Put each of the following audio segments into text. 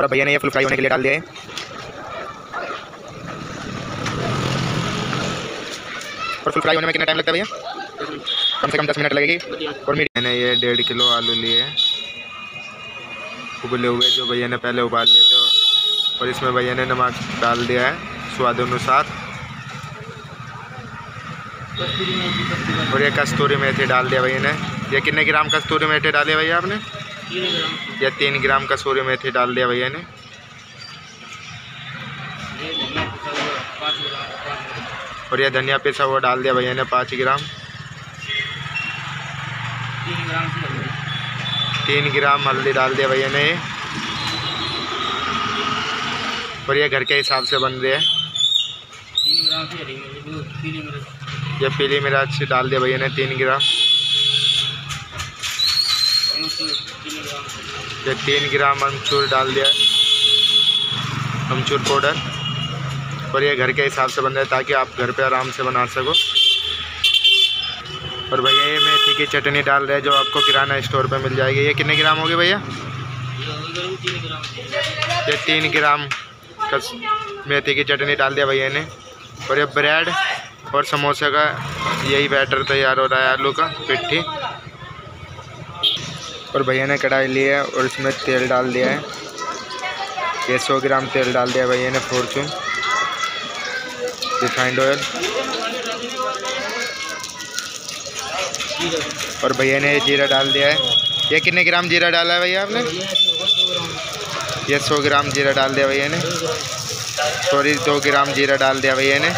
और भैया ने ये फुल फ्राई होने के लिए डाल दिया है। और फुल फ्राई होने में कितना टाइम लगता है भैया? कम से कम दस मिनट लगेगी। और मैंने ये डेढ़ किलो आलू लिए उबले हुए जो भैया ने पहले उबाल लिए थे। और इसमें भैया ने नमक डाल दिया है स्वाद अनुसार। और ये कस्तूरी मेथी डाल दिया भैया ने। ये कितने ग्राम कस्तूरी मेथी डाली भैया आपने? या तीन ग्राम का सूर्य मेथी डाल दिया भैया ने। और यह धनिया पिसा हुआ डाल दिया भैया ने पाँच ग्राम। तीन ग्राम हल्दी डाल दिया भैया ने। और यह घर के हिसाब से बन रही है। यह पीली मिर्च डाल दिया भैया ने तीन ग्राम। ये तीन ग्राम अमचूर डाल दिया है। अमचूर पाउडर। और ये घर के हिसाब से बन रहा है ताकि आप घर पे आराम से बना सको। और भैया, ये मेथी की चटनी डाल रहे हैं जो आपको किराना स्टोर पे मिल जाएगी। ये कितने ग्राम होगी भैया? ये तीन ग्राम कस मेथी की चटनी डाल दिया भैया ने। और ये ब्रेड और समोसे का यही बैटर तैयार हो रहा है आलू का, पिट्ठी। और भैया ने कढ़ाई ली है और इसमें तेल डाल दिया है। ये सौ ग्राम तेल डाल दिया भैया ने फॉर्चून रिफाइंड ऑयल और भैया ने जीरा डाल दिया है। ये कितने ग्राम जीरा डाला है भैया आपने? ये सौ ग्राम जीरा डाल दिया भैया ने। सॉरी दो ग्राम जीरा डाल दिया भैया ने।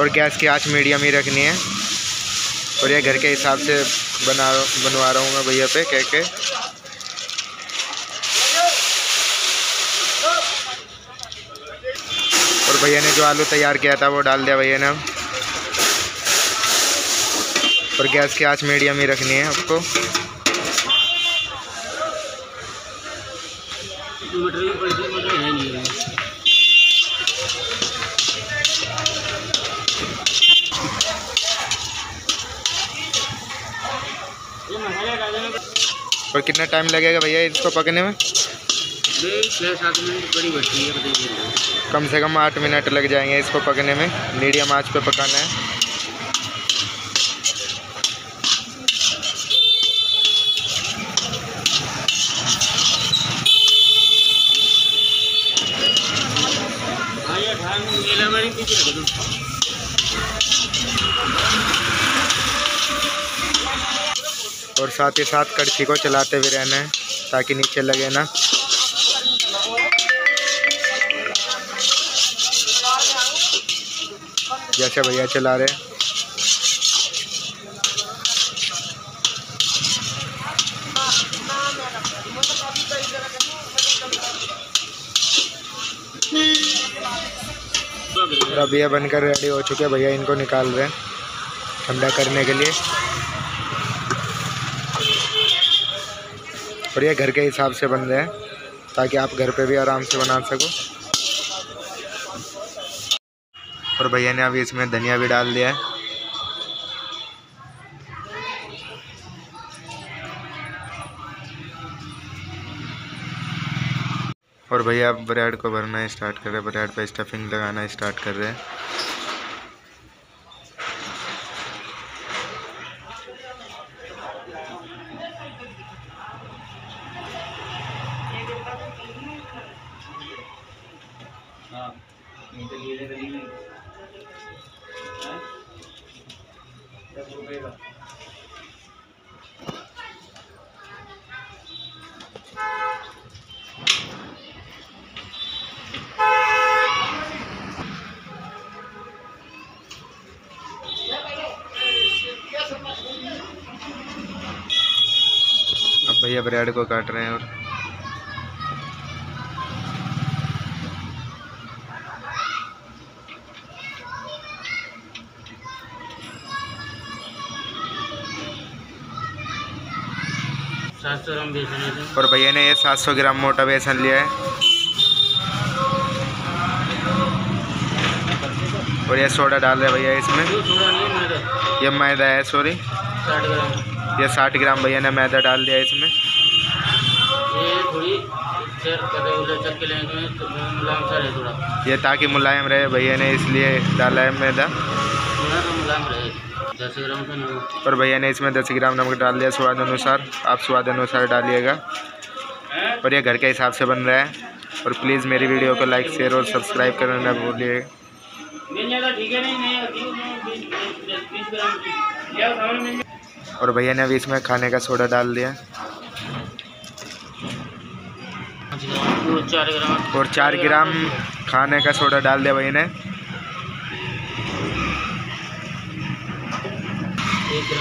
और गैस की आँच मीडियम ही रखनी है। और यह घर के हिसाब से बना बनवा रहा हूँ मैं भैया पे, कह के। और भैया ने जो आलू तैयार किया था वो डाल दिया भैया ने। और गैस की आँच मीडियम ही रखनी है आपको। मटर और कितना टाइम लगेगा भैया इसको पकने में? कम से कम आठ मिनट लग जाएँगे इसको पकने में। मीडियम आँच पे पकाना है। और साथ ही साथ कड़छी को चलाते हुए रहना है, ताकि नीचे लगे ना। जैसे भैया चला रहे अब यह बनकर रेडी हो चुके भैया इनको निकाल रहे हैं। ठंडा करने के लिए। और ये घर के हिसाब से बन रहे हैं, ताकि आप घर पे भी आराम से बना सको। और भैया ने अभी इसमें धनिया भी डाल दिया है। और भैया ब्रेड को भरना स्टार्ट कर रहे हैं, ब्रेड पे स्टफिंग लगाना स्टार्ट कर रहे हैं। भैया ब्रेड को काट रहे हैं और और भैया ने ये सात सौ ग्राम मोटा बेसन लिया है। और ये सोडा डाल रहे भैया इसमें। ये मैदा है सॉरी ये साठ ग्राम भैया ने मैदा डाल दिया इसमें। ये ताकि मुलायम रहे भैया ने इसलिए डाला है मैदा। और भैया ने इसमें दस ग्राम नमक डाल दिया स्वाद अनुसार। आप स्वाद अनुसार डालिएगा। और ये घर के हिसाब से बन रहा है। और प्लीज़ मेरी वीडियो को लाइक शेयर और सब्सक्राइब करना भूलिएगा ठीक है? नहीं और भैया ने अभी इसमें खाने का सोडा डाल दिया। और चार ग्राम खाने का सोडा डाल दिया भैया ने।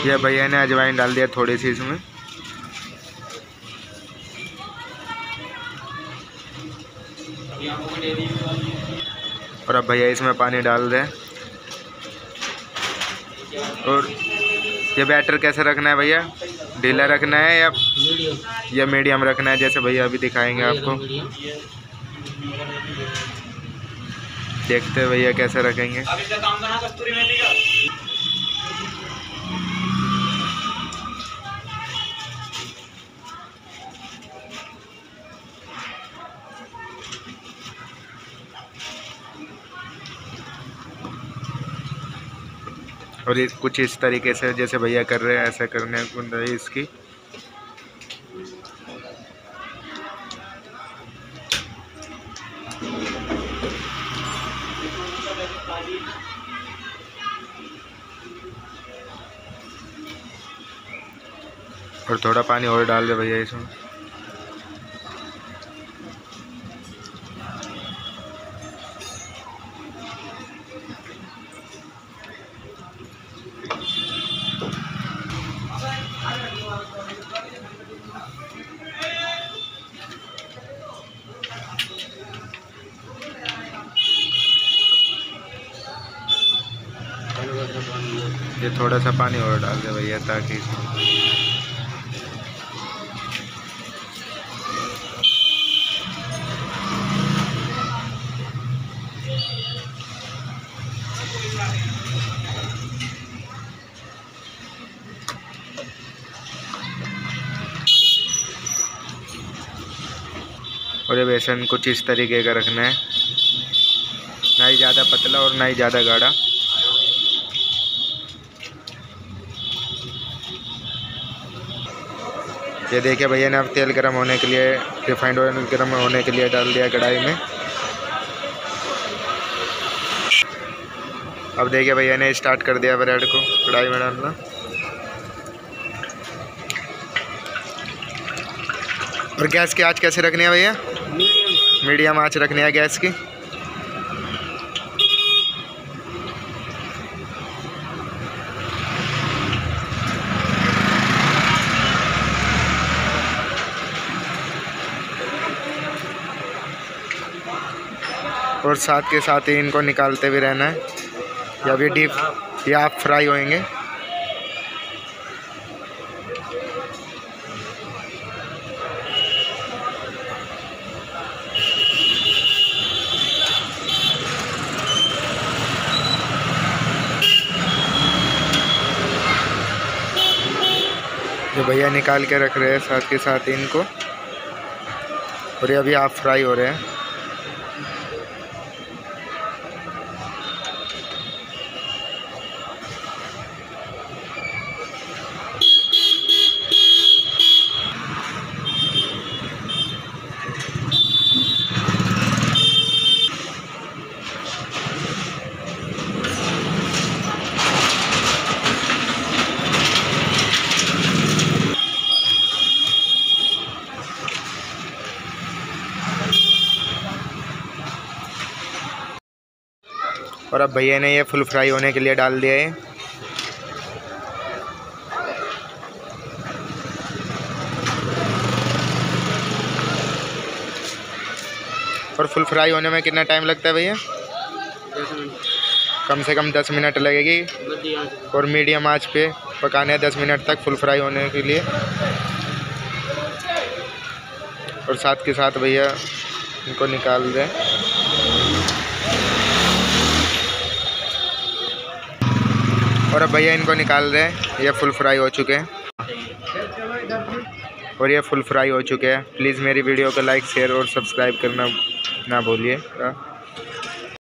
ये भैया ने अजवाइन डाल दिया थोड़ी सी इसमें। और अब भैया इसमें पानी डाल दें। और ये बैटर कैसे रखना है भैया? ढीला रखना है या या मीडियम रखना है? जैसे भैया अभी दिखाएँगे आपको। देखते हैं भैया कैसे रखेंगे। और ये कुछ इस तरीके से जैसे भैया कर रहे हैं, ऐसा करने नहीं इसकी। और थोड़ा पानी और डाल दे भैया इसमें। ये थोड़ा सा पानी और डाल दे भैया, ताकि इसमें और ये बेसन कुछ इस तरीके का रखना है। ना ही ज़्यादा पतला और ना ही ज़्यादा गाढ़ा। ये देखिए भैया ने अब तेल गर्म होने के लिए रिफाइंड ऑयल गर्म होने के लिए डाल दिया कढ़ाई में। अब देखिए भैया ने स्टार्ट कर दिया ब्रेड को कढ़ाई में डालना। और गैस की आँच कैसे रखनी है भैया? मीडियम। मीडियम आँच रखनी है गैस की। और साथ के साथ ही इनको निकालते भी रहना है। या भी डीप, या आप फ्राई होएँगे। जो भैया निकाल के रख रहे हैं, साथ के साथ इनको। और ये अभी आप फ्राई हो रहे हैं। और अब भैया ने ये फुल फ्राई होने के लिए डाल दिया है। और फुल फ्राई होने में कितना टाइम लगता है भैया? कम से कम दस मिनट लगेगी। और मीडियम आँच पे पकाने दस मिनट तक फुल फ्राई होने के लिए। और साथ के साथ भैया इनको निकाल दें। और अब भैया इनको निकाल रहे हैं। ये फुल फ्राई हो चुके हैं। और ये फुल फ्राई हो चुके हैं। प्लीज़ मेरी वीडियो को लाइक शेयर और सब्सक्राइब करना ना भूलिए।